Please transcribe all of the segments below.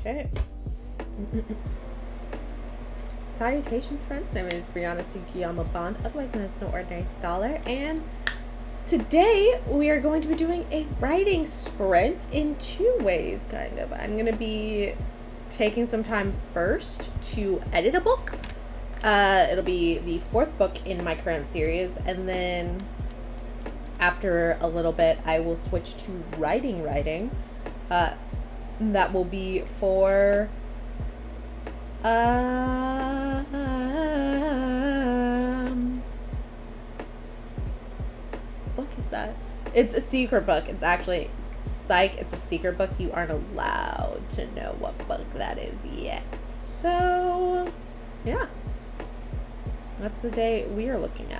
Okay. Salutations, friends. My name is Bryanna Sugiyama Bond, otherwise known as No Ordinary Scholar, and today we are going to be doing a writing sprint in two ways, kind of. I'm going to be taking some time first to edit a book. Uh, it'll be the fourth book in my current series, and then after a little bit, I will switch to writing, writing. Uh, that will be for um book is that? It's a secret book. It's actually psych it's a secret book. You aren't allowed to know what book that is yet. So yeah. That's the day we are looking at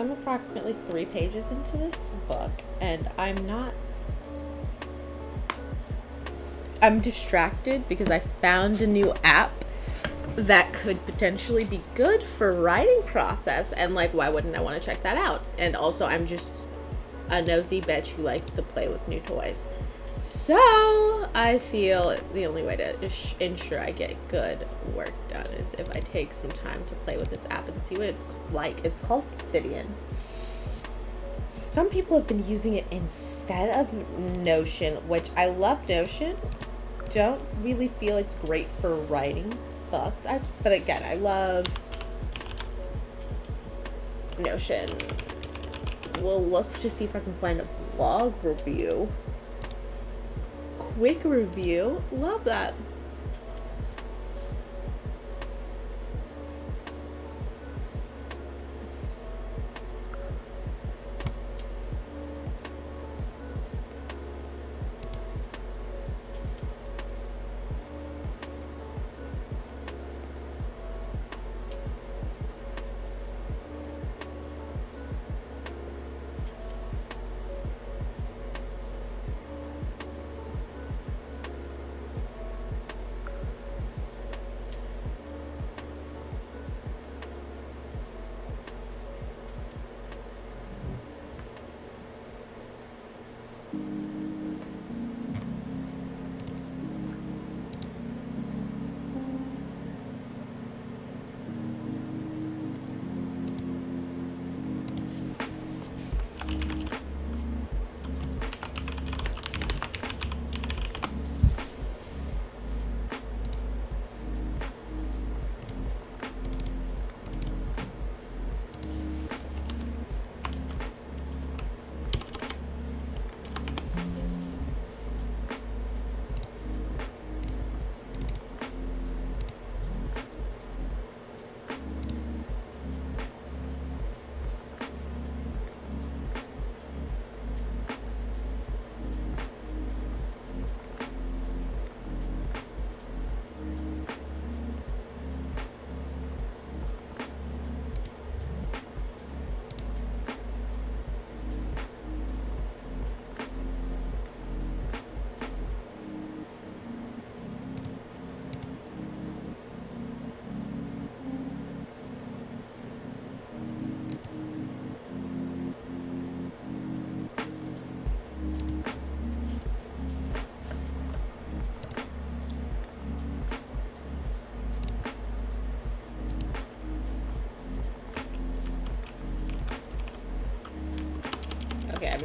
I'm approximately three pages into this book, and I'm not. I'm distracted because I found a new app that could potentially be good for writing process, and like, why wouldn't I want to check that out? And also, I'm just a nosy bitch who likes to play with new toys. So I feel the only way to ensure I get good is if I take some time to play with this app and see what it's like. It's called Obsidian. Some people have been using it instead of Notion, which I love Notion. Don't really feel it's great for writing books. I, but again, I love Notion. We'll look to see if I can find a blog review quick review. Love that.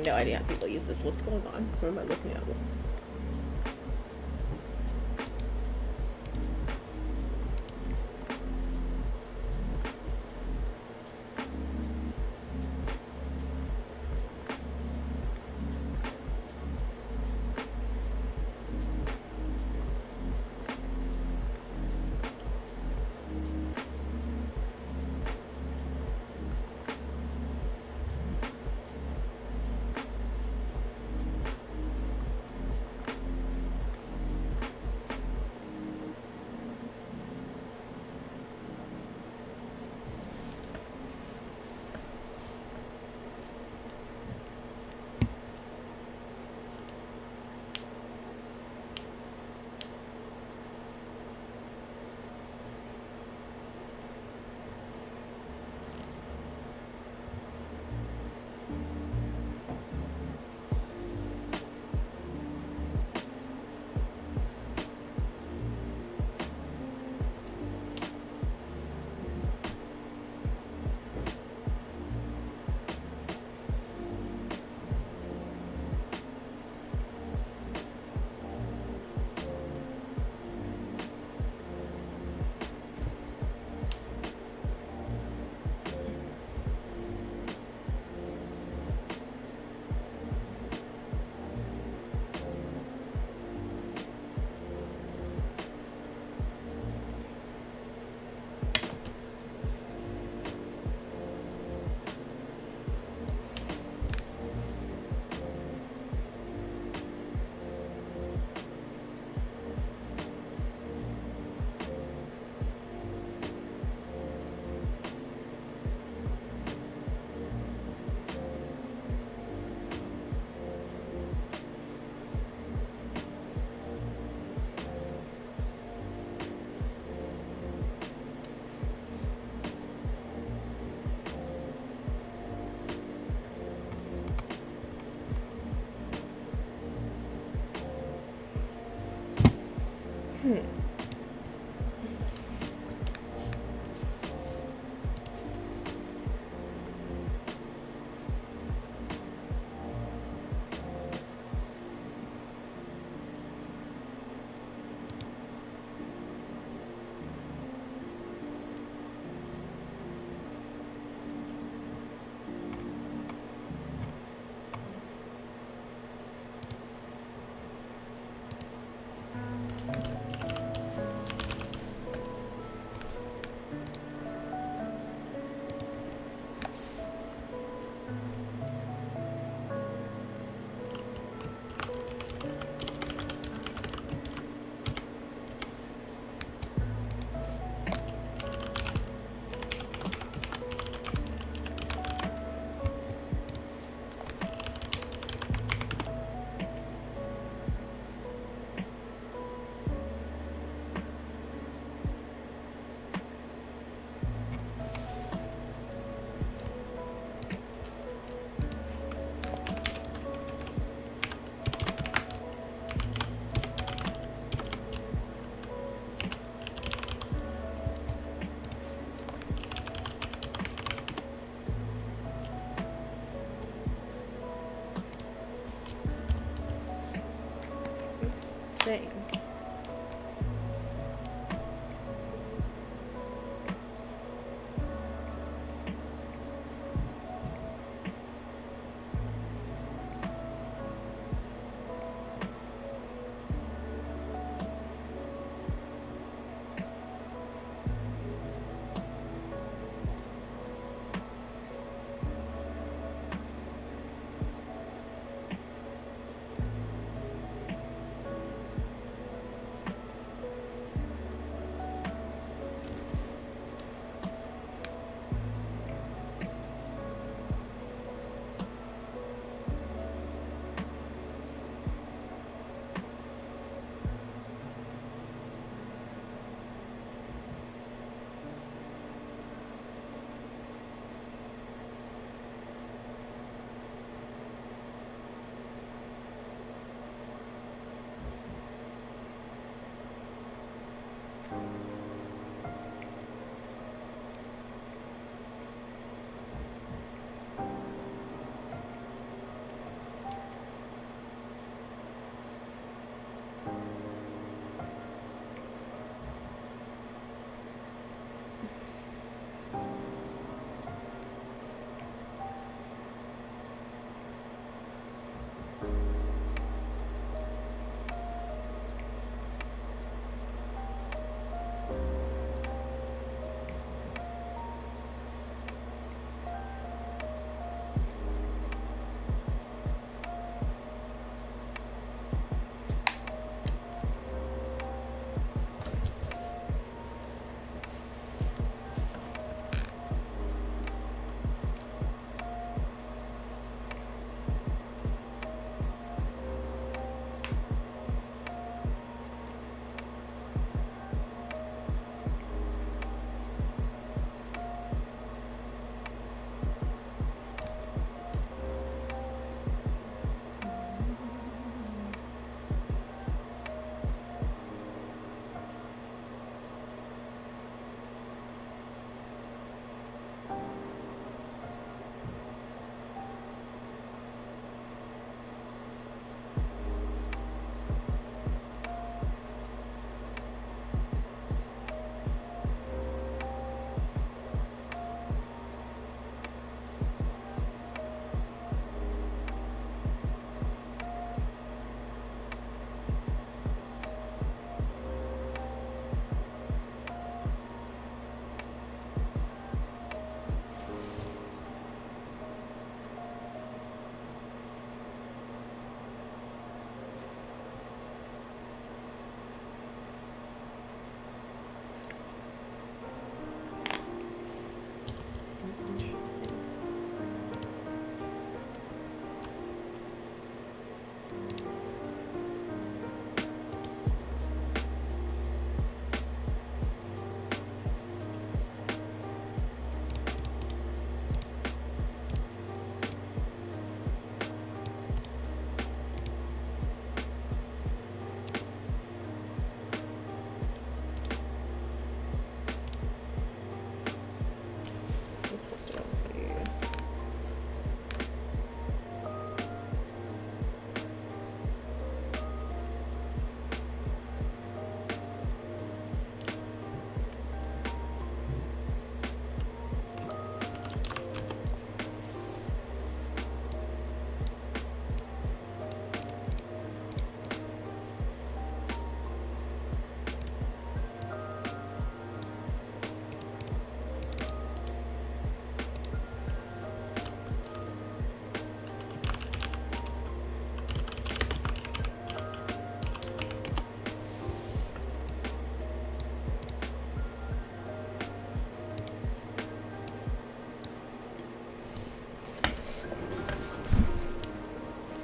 No idea how people use this. What's going on? What am I looking at?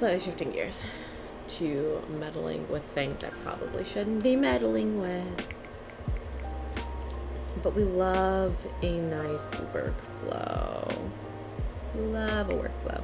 Slightly shifting gears to meddling with things I probably shouldn't be meddling with. But we love a nice workflow. Love a workflow.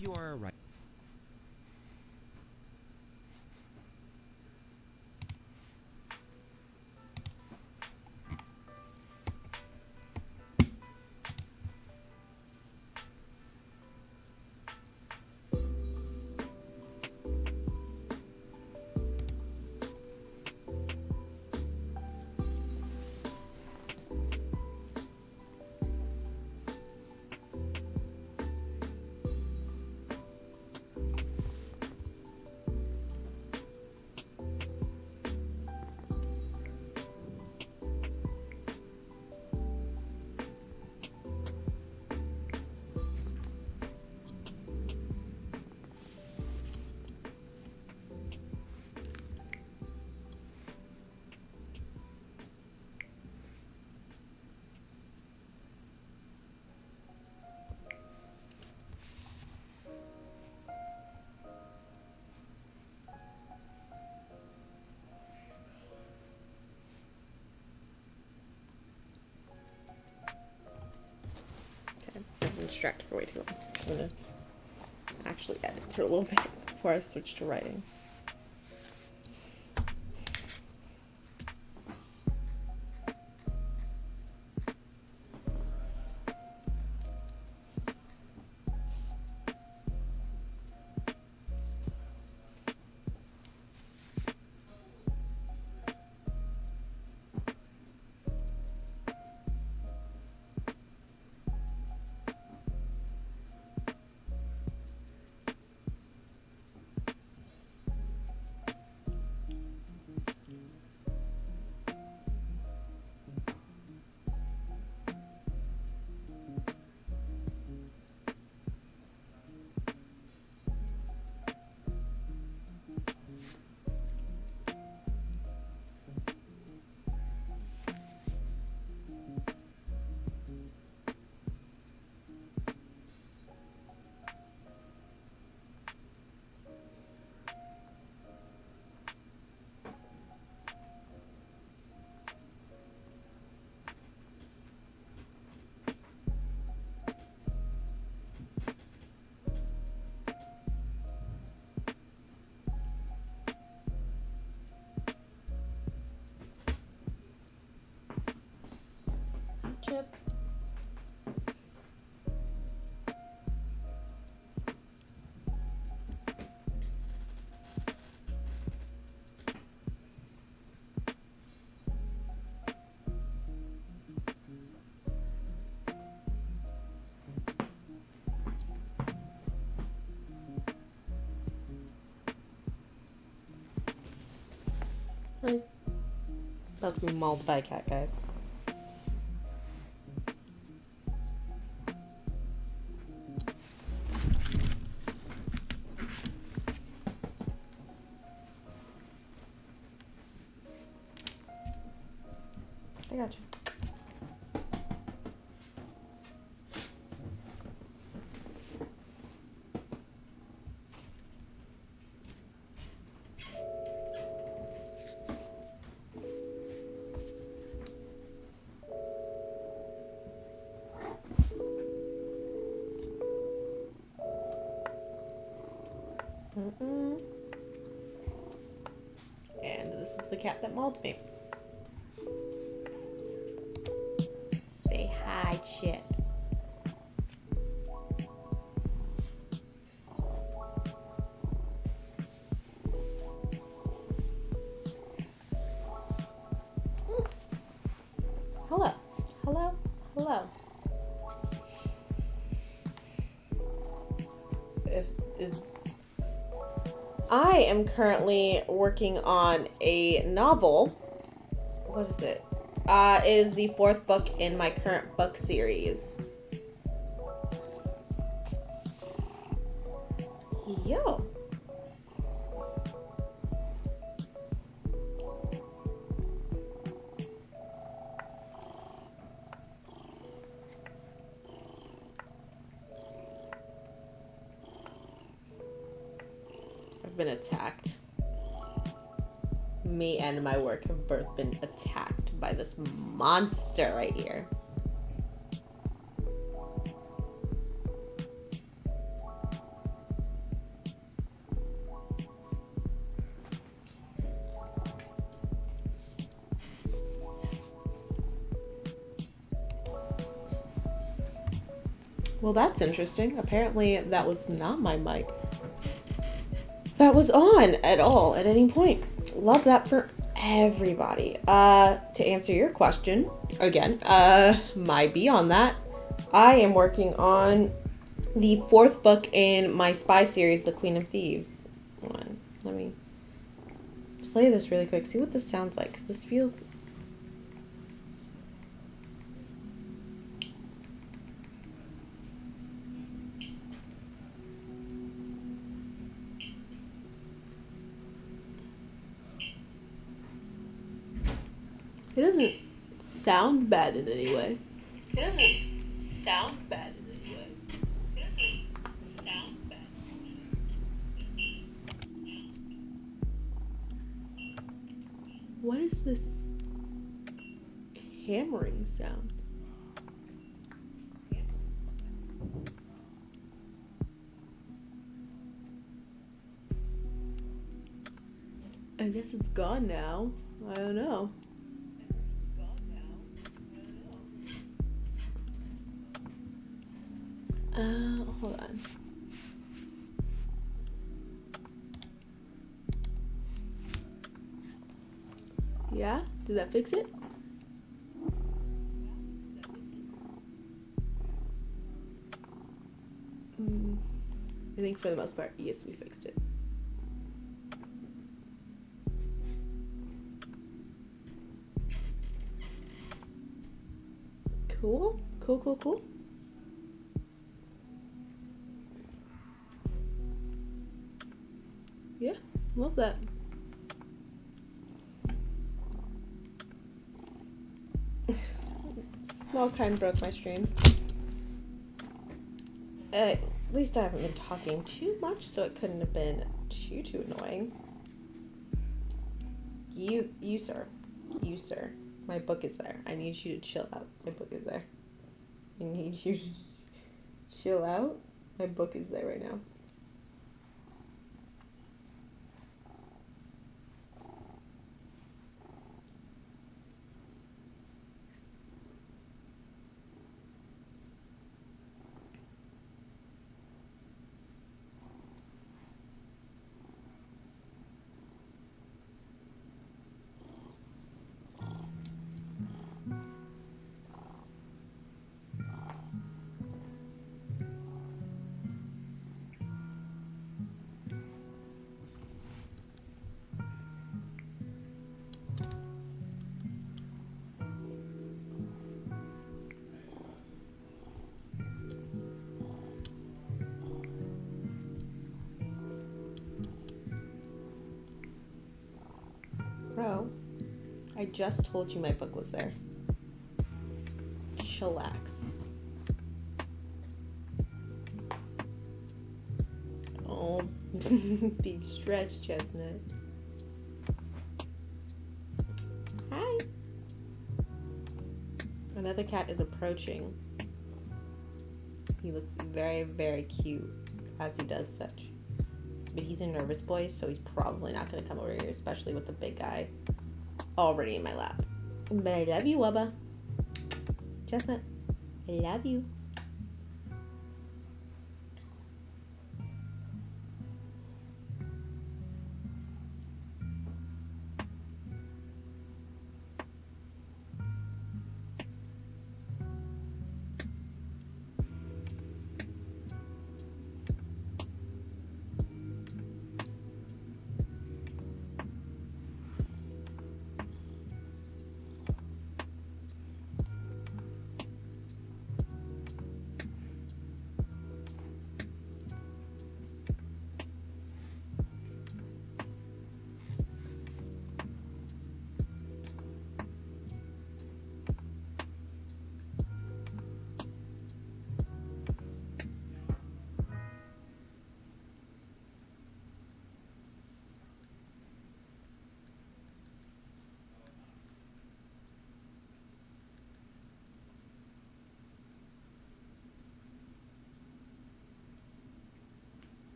You are a writer, distracted for way too long. I'm gonna actually edit for a little bit before I switch to writing. About to be mauled by a cat, guys. Am currently working on a novel. What is it? Uh, it is the fourth book in my current book series. been attacked by this monster right here. Well, that's interesting. Apparently, that was not my mic. That was on at all at any point. Love that for everybody. Uh, to answer your question, again, uh, my on that, I am working on the fourth book in my spy series, The Queen of Thieves. Hold on, let me play this really quick. See what this sounds like, because this feels bad in any way. It doesn't sound bad in any way. It doesn't sound bad. What is this hammering sound? I guess it's gone now. That fix it? Mm, I think for the most part, yes, we fixed it. Cool, cool, cool, cool. Yeah, love that. Small kind broke my stream. Uh, at least I haven't been talking too much, so it couldn't have been too too annoying. You, you sir, you sir, my book is there. I need you to chill out. My book is there. I need you to chill out. My book is there right now. Just told you my book was there. Chillax. Oh, big stretch, Chestnut. Hi. Another cat is approaching. He looks very, very cute as he does such. But he's a nervous boy, so he's probably not gonna come over here, especially with the big guy already in my lap. But I love you, Wubba. Chestnut, I love you.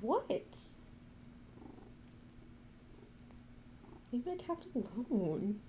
What? Leave my tablet alone.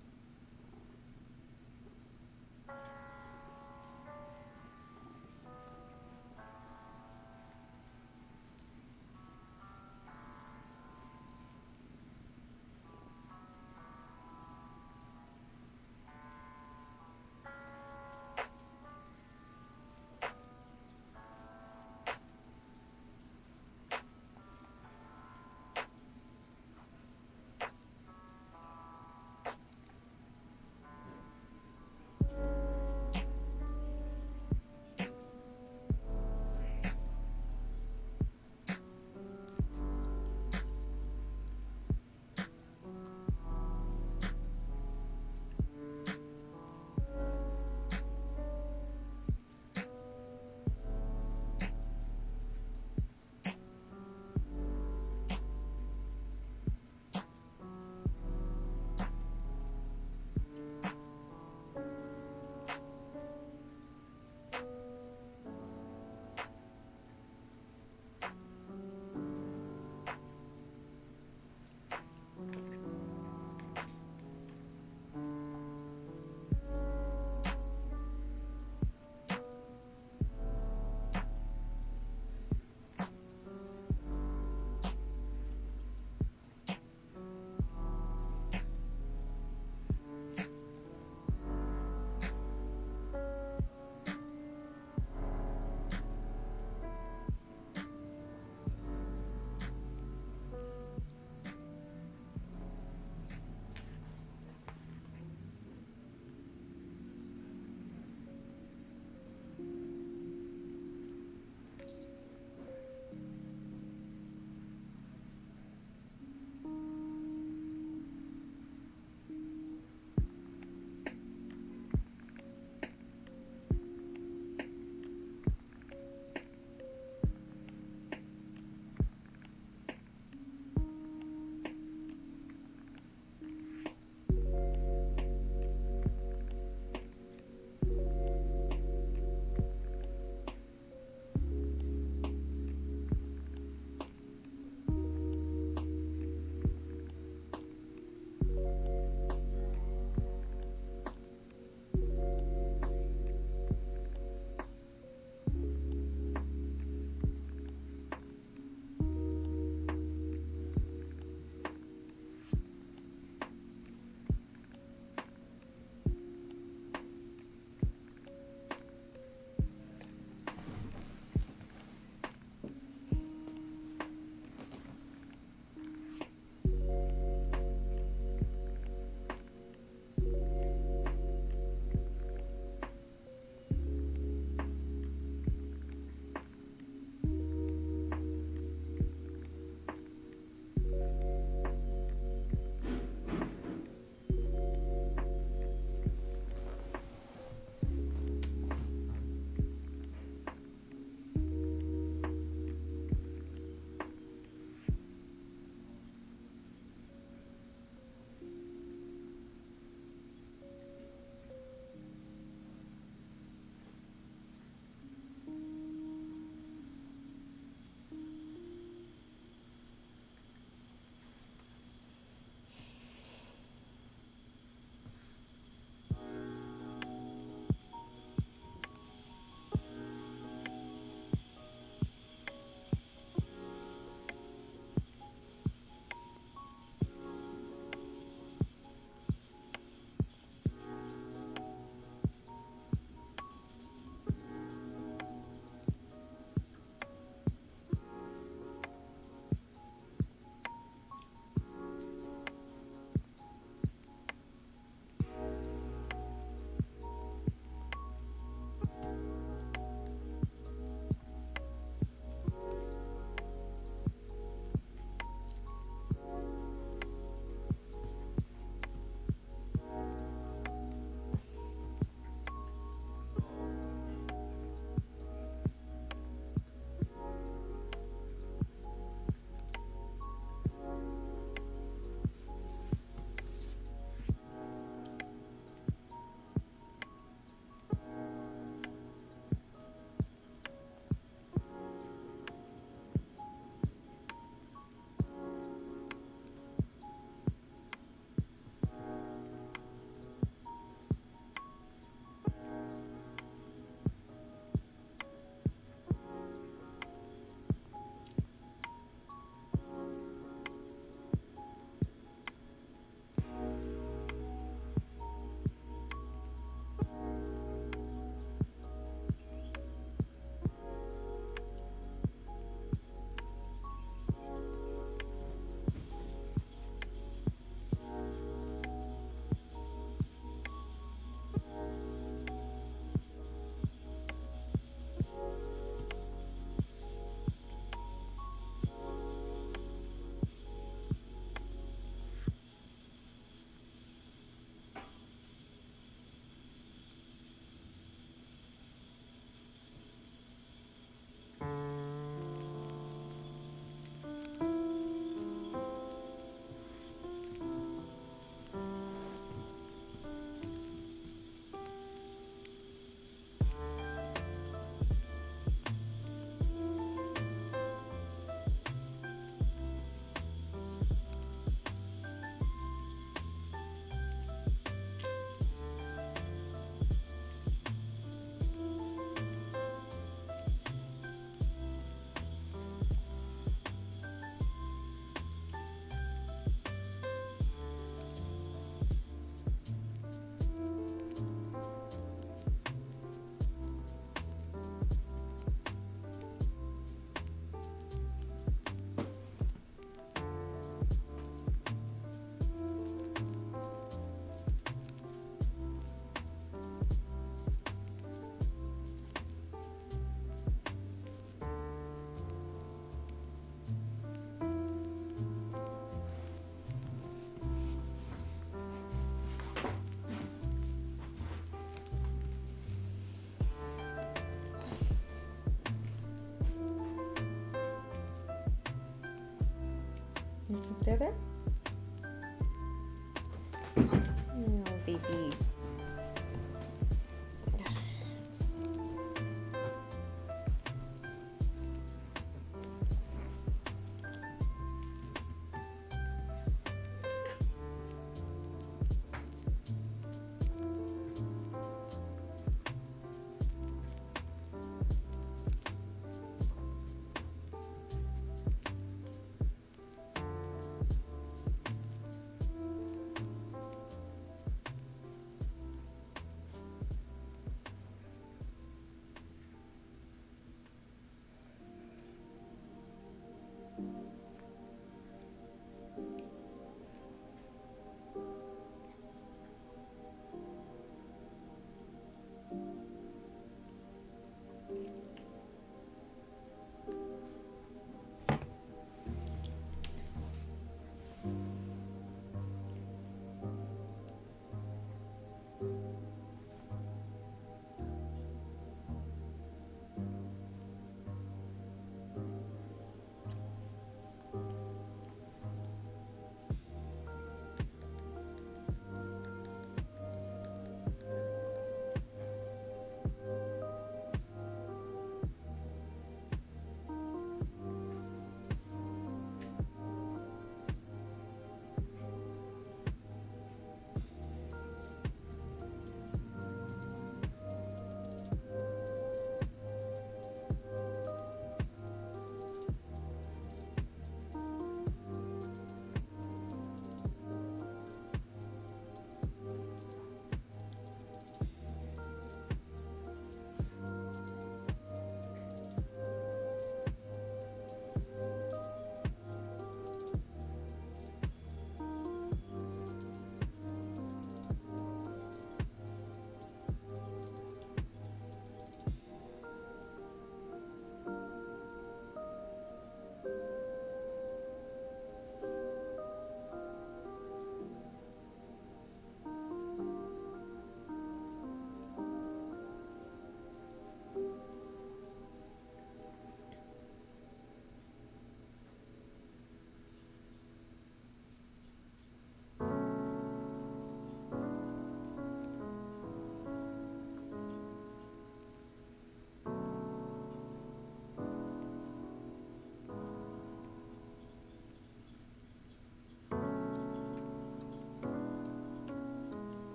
And stay there.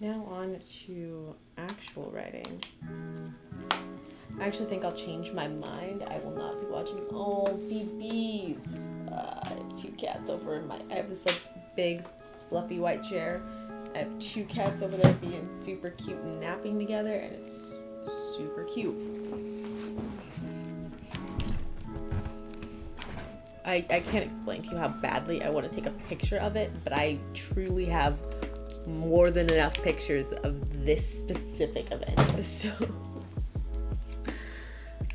Now on to actual writing. I actually think I'll change my mind. I will not be watching. Oh, BBs. Uh, I have two cats over in my. I have this like big, fluffy white chair. I have two cats over there being super cute and napping together, and it's super cute. I, I can't explain to you how badly I want to take a picture of it, but I truly have more than enough pictures of this specific event. So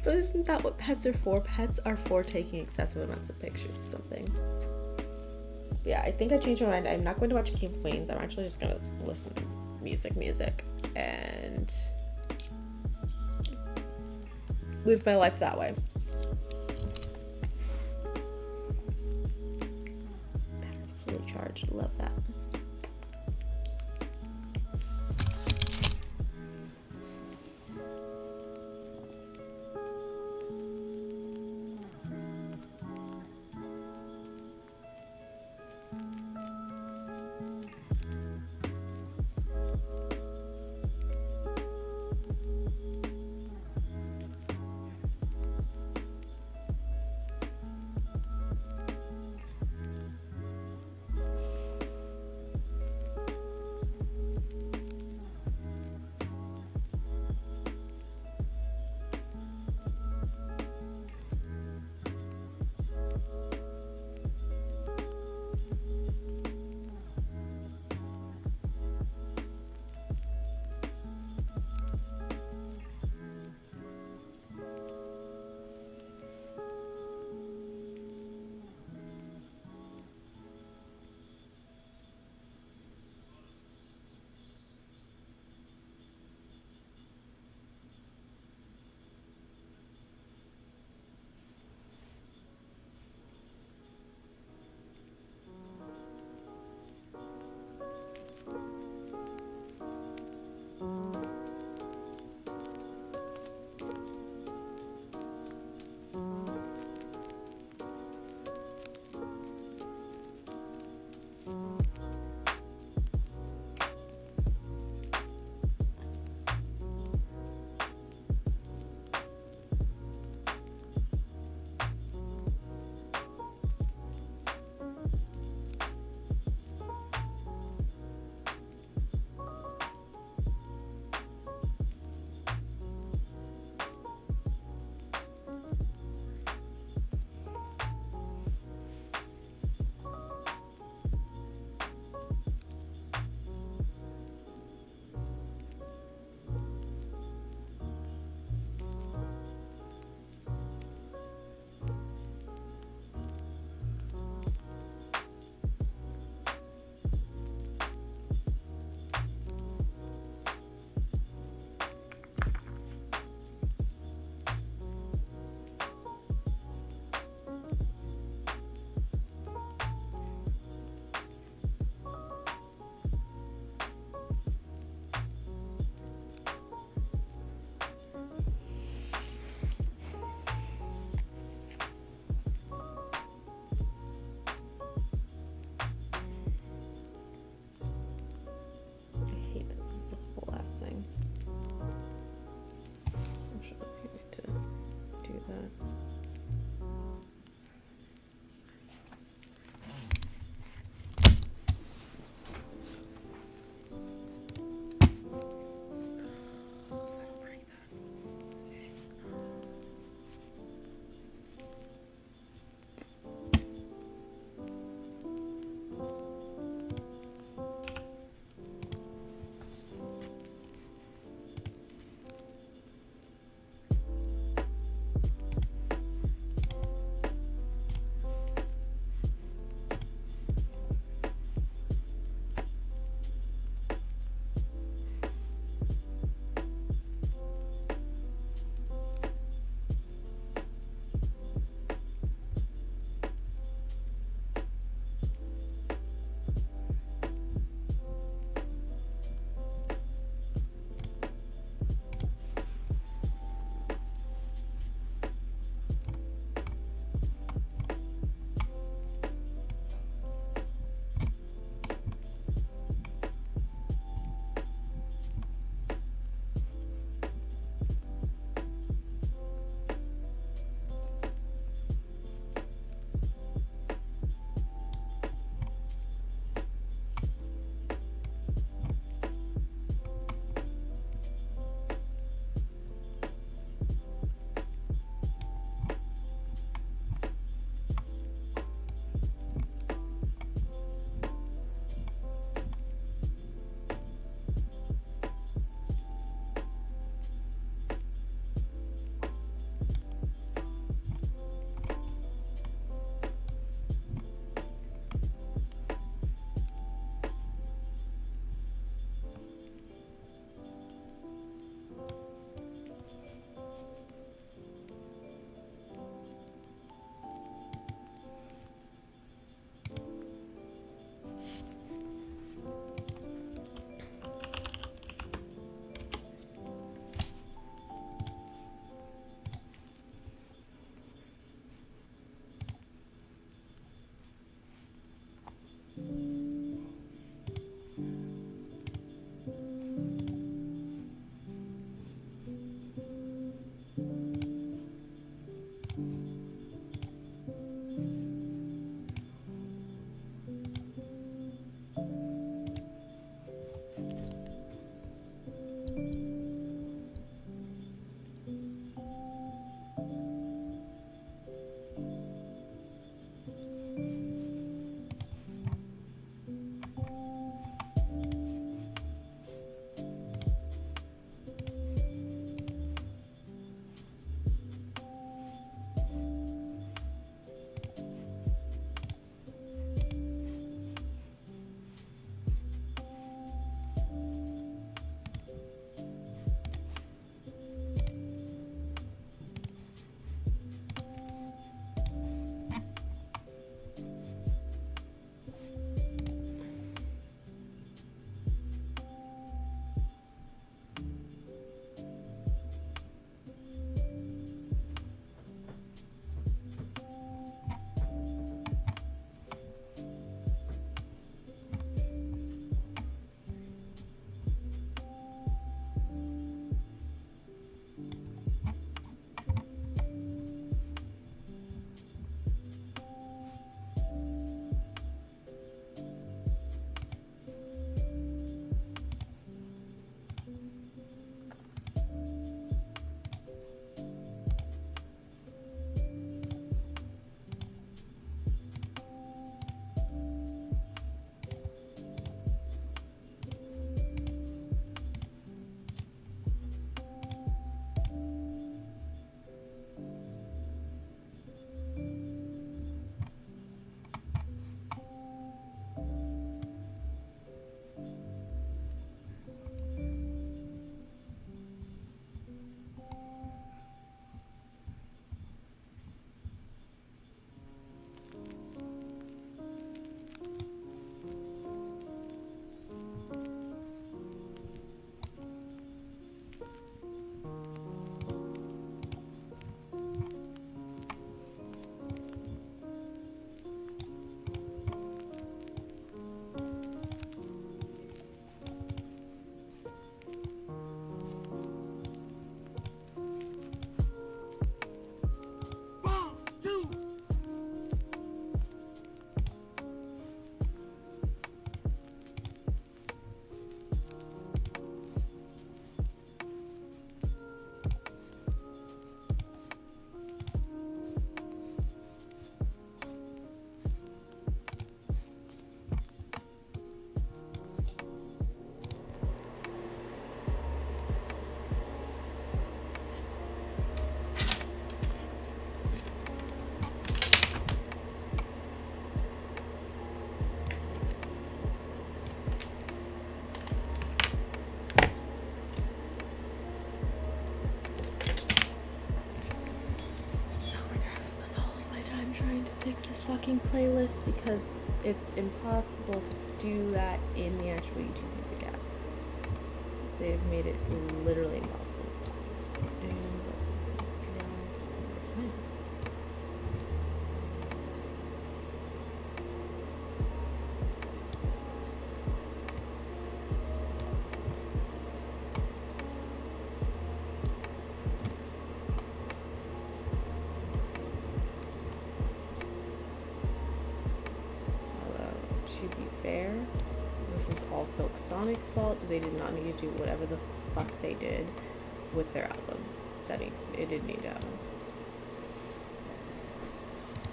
But isn't that what pets are for? Pets are for taking excessive amounts of pictures of something. Yeah, I think I changed my mind. I'm not going to watch King Queens. I'm actually just gonna listen to music, music, and live my life that way. Battery's fully charged. Love that. This fucking playlist because it's impossible to do that in the actual YouTube Music app. They've made it literally impossible. And Although, to be fair, this is all Silk Sonic's fault. They did not need to do whatever the fuck they did with their album. That it, it did need to happen.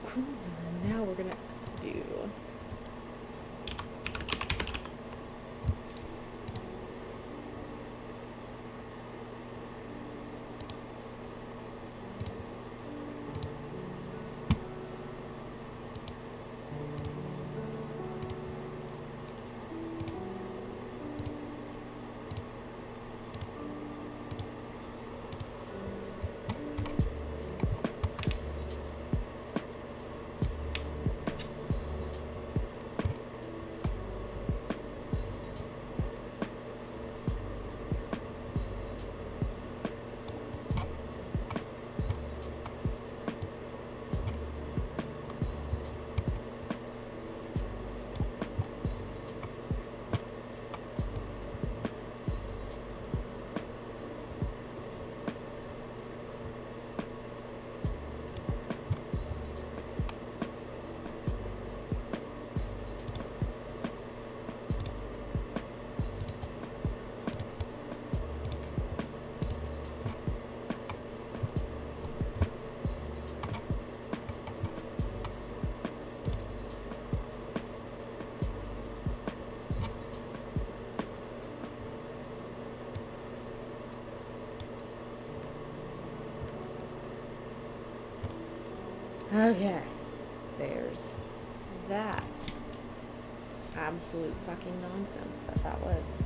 Cool. And now we're gonna do. Okay. There's that. Absolute fucking nonsense that that was.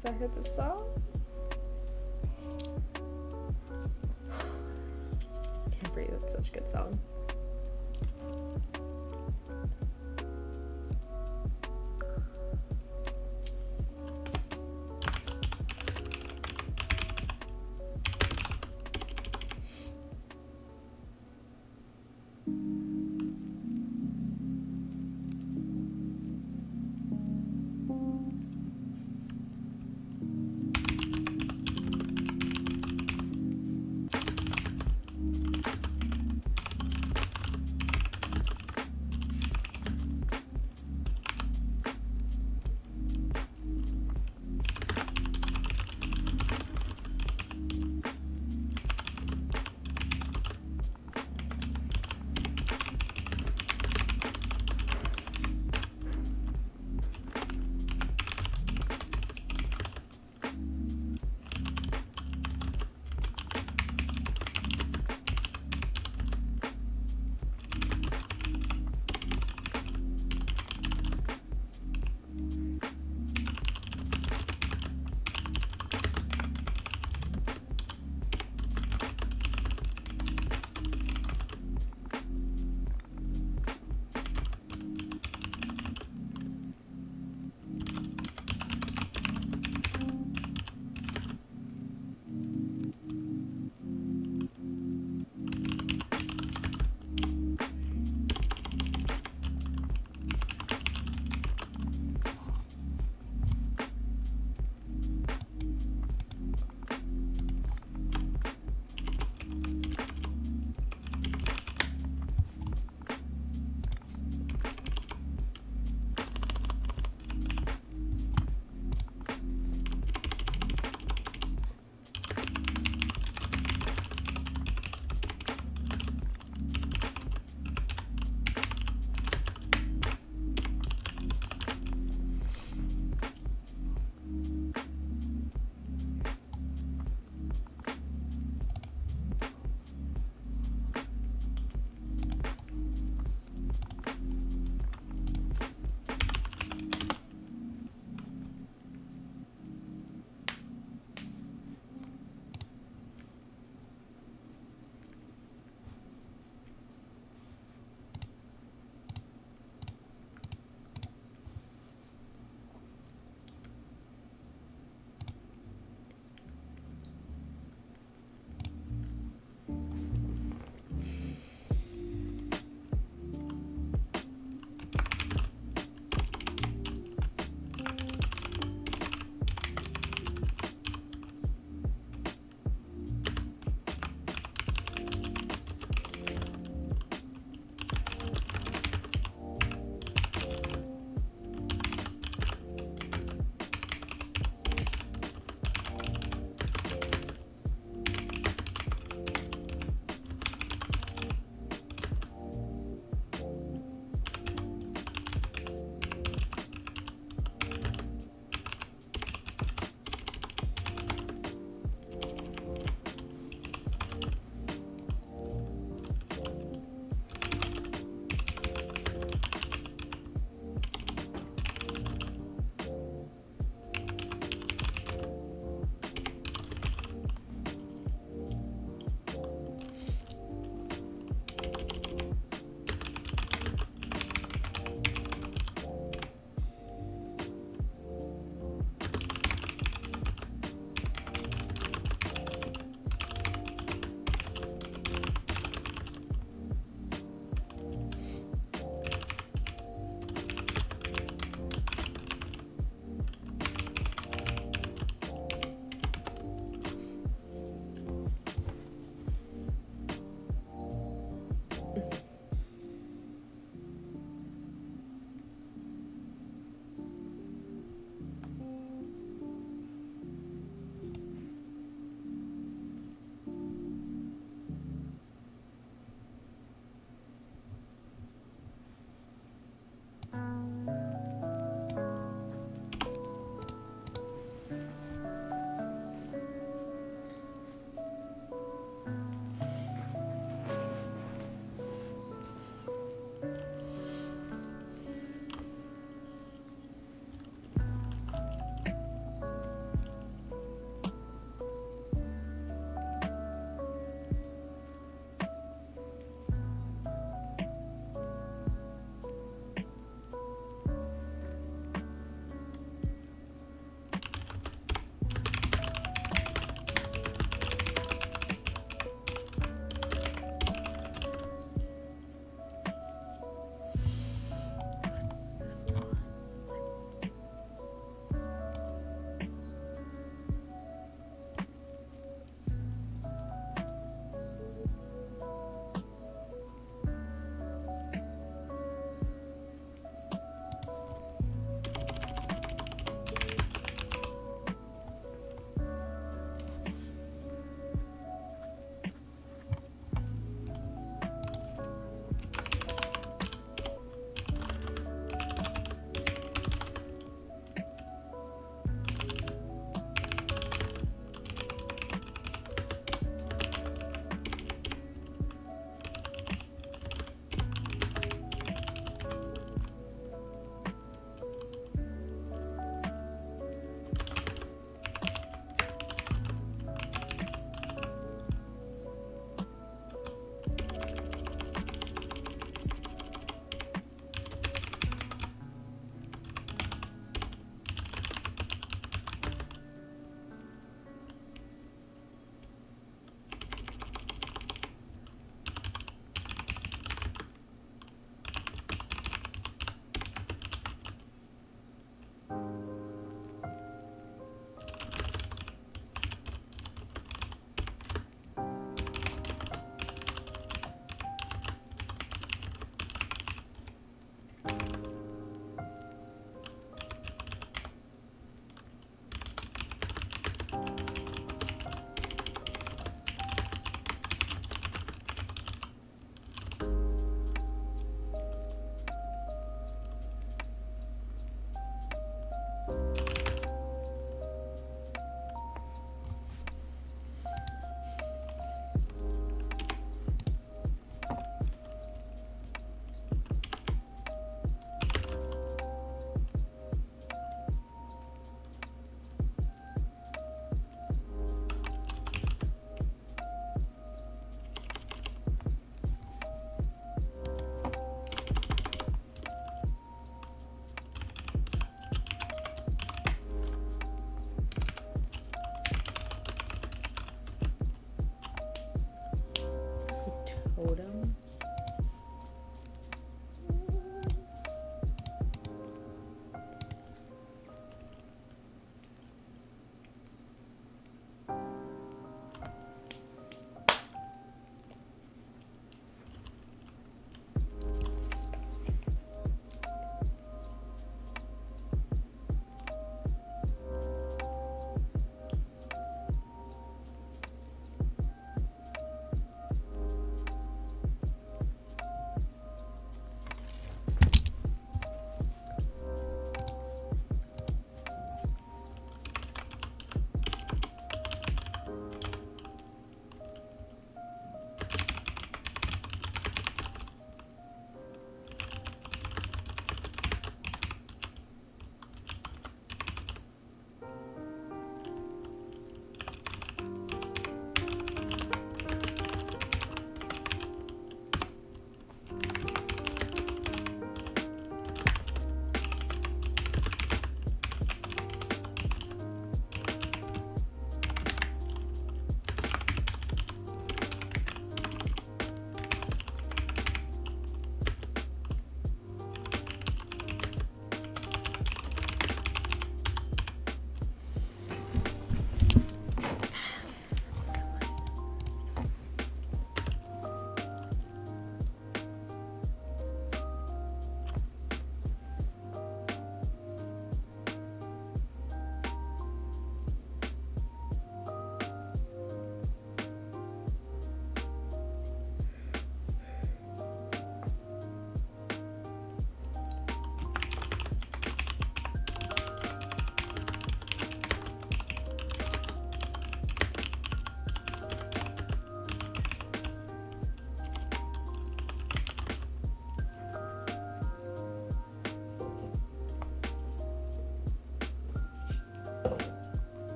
Since I heard the song.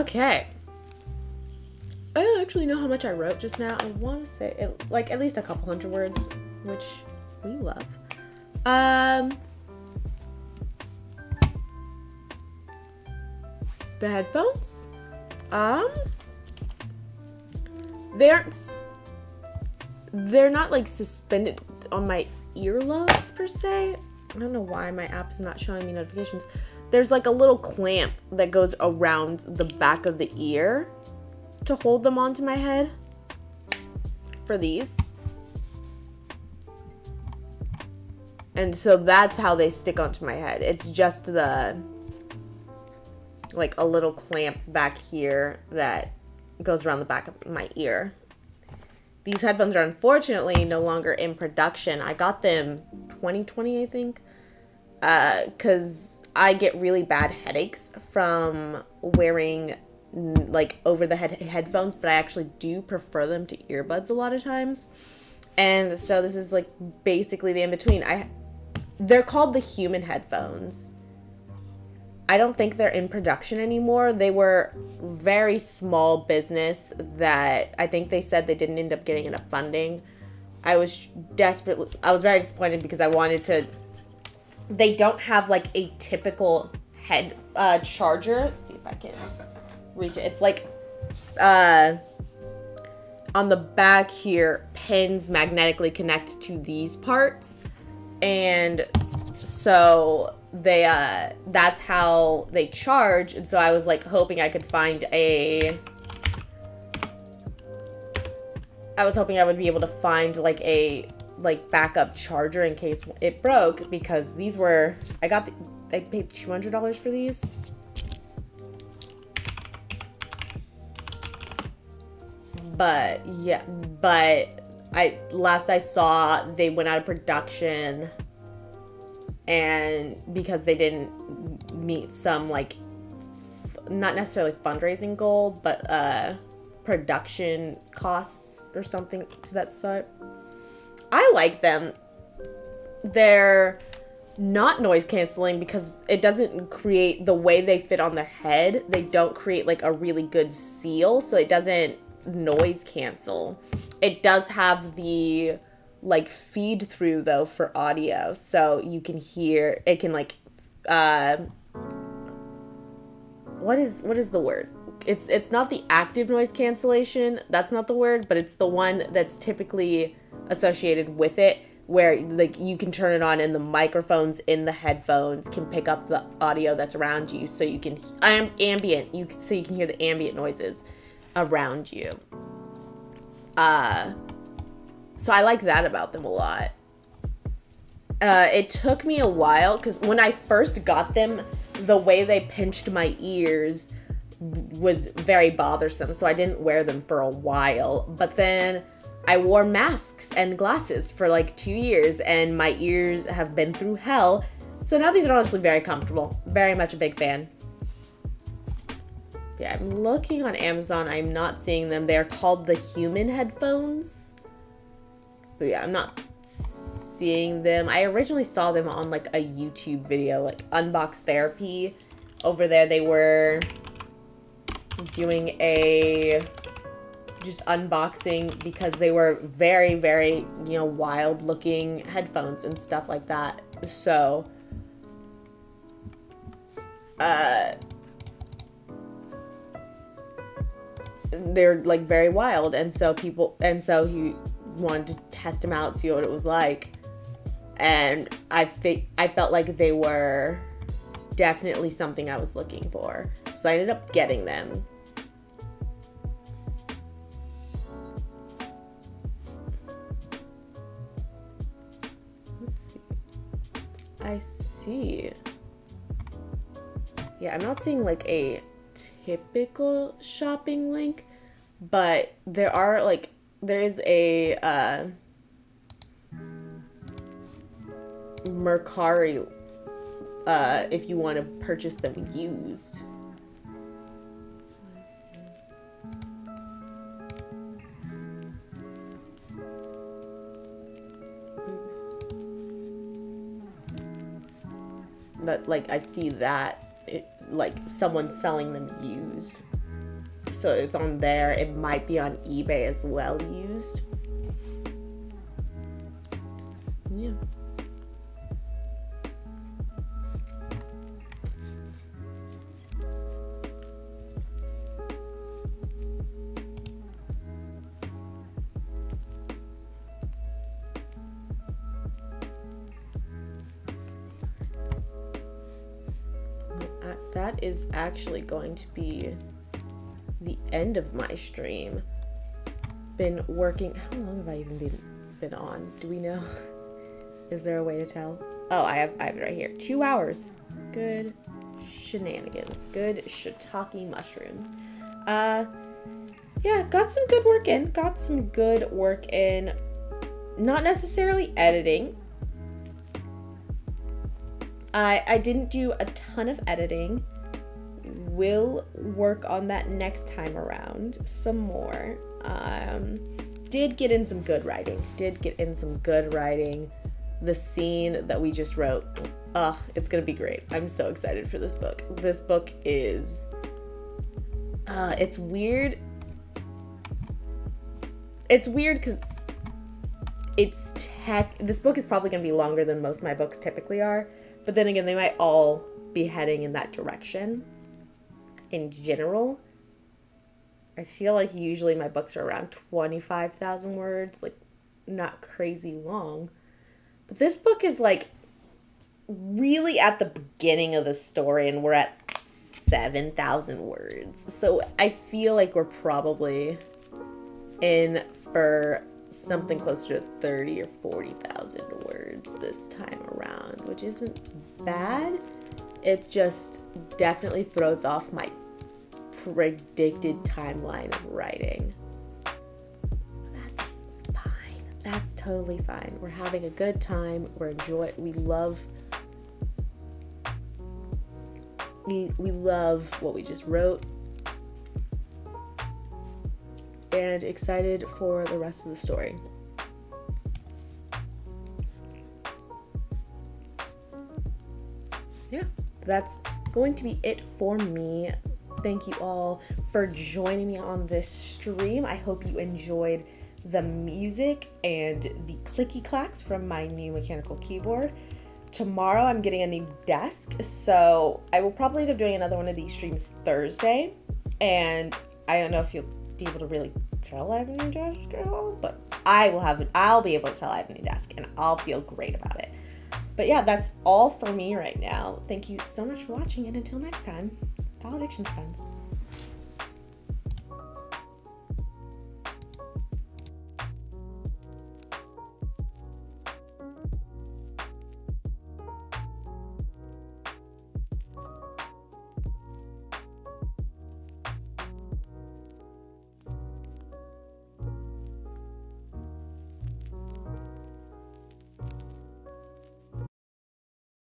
Okay. I don't actually know how much I wrote just now. I want to say it, like at least a couple hundred words, which we love. Um, the headphones. Um, they aren't. They're not like suspended on my earlobes per se. I don't know why my app is not showing me notifications. There's like a little clamp that goes around the back of the ear to hold them onto my head for these. And so that's how they stick onto my head. It's just the like a little clamp back here that goes around the back of my ear. These headphones are unfortunately no longer in production. I got them 2020, I think. Uh, cuz I get really bad headaches from wearing like over the head headphones, but I actually do prefer them to earbuds a lot of times. And so this is like basically the in between. I they're called the human headphones. I don't think they're in production anymore. They were very small business that I think they said they didn't end up getting enough funding. I was desperately I was very disappointed because I wanted to they don't have like a typical head uh charger. Let's see if I can reach it. It's like uh on the back here, pins magnetically connect to these parts. And so they uh that's how they charge. And so I was like hoping I could find a I was hoping I would be able to find like a like backup charger in case it broke because these were I got the, I paid $200 for these but yeah, but I last I saw they went out of production and because they didn't meet some like not necessarily fundraising goal, but uh production costs or something to that sort. I like them. They're not noise canceling because it doesn't create the way they fit on the head. They don't create like a really good seal, so it doesn't noise cancel. It does have the like feed through though for audio, so you can hear it can like uh what is what is the word? It's it's not the active noise cancellation, that's not the word, but it's the one that's typically associated with it where like you can turn it on and the microphones in the headphones can pick up the audio that's around you so you can I am, ambient you so you can hear the ambient noises around you. Uh, so I like that about them a lot. Uh, it took me a while because when I first got them, the way they pinched my ears was very bothersome. So I didn't wear them for a while. But then I wore masks and glasses for like two years, and my ears have been through hell. So now these are honestly very comfortable. Very much a big fan. Yeah, I'm looking on Amazon. I'm not seeing them. They're called the human headphones. But yeah, I'm not seeing them. I originally saw them on like a YouTube video, like Unbox Therapy. Over there, they were doing a just unboxing because they were very, very, you know, wild looking headphones and stuff like that. So, uh, they're like very wild and so people and so he wanted to test them out see what it was like and i fe- i felt like they were definitely something i was looking for. So i ended up getting them. Let's see. I see. Yeah i'm not seeing like a typical shopping link, but there are like there is a uh, Mercari uh, if you want to purchase them used. But like I see that it, like someone selling them used. so it's on there. It might be on eBay as well used. Is actually going to be the end of my stream. Been working. How long have I even been been on? Do we know? Is there a way to tell? Oh, I have I have it right here. Two hours. Good shenanigans. Good shiitake mushrooms. Uh, yeah, got some good work in. Got some good work in. Not necessarily editing. I I didn't do a ton of editing. Will work on that next time around some more. Um, did get in some good writing. Did get in some good writing. The scene that we just wrote, ugh, it's gonna be great. I'm so excited for this book. This book is, uh, it's weird. It's weird because it's tech. This book is probably gonna be longer than most of my books typically are but then again, they might all be heading in that direction in general. I feel like usually my books are around 25,000 words, like not crazy long. But this book is like really at the beginning of the story and we're at 7,000 words. So I feel like we're probably in for something closer to 30 or 40,000 words this time around, which isn't bad. It just definitely throws off my predicted timeline of writing. That's fine. That's totally fine. We're having a good time. We're enjoy we love we we love what we just wrote and excited for the rest of the story. Yeah, that's going to be it for me. Thank you all for joining me on this stream. I hope you enjoyed the music and the clicky clacks from my new mechanical keyboard. Tomorrow I'm getting a new desk, so I will probably end up doing another one of these streams Thursday. And I don't know if you'll be able to really tell I have a new desk at all, but I will have I'll be able to tell I have a new desk and I'll feel great about it. But yeah, that's all for me right now. Thank you so much for watching and until next time, Valedictions friends.